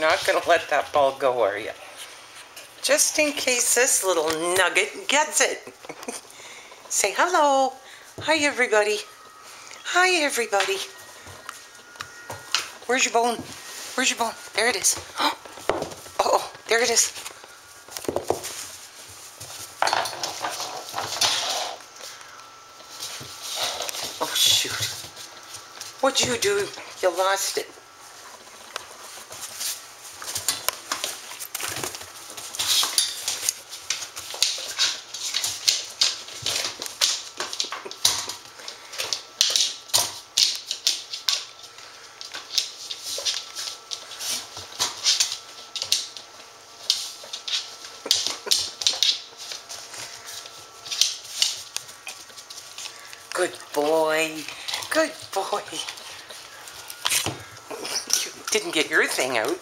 not going to let that ball go, are you? Just in case this little nugget gets it. Say hello. Hi, everybody. Hi, everybody. Where's your bone? Where's your bone? There it is. Oh, there it is. Oh, shoot. What'd you do? You lost it. Good boy. Good boy. You didn't get your thing out.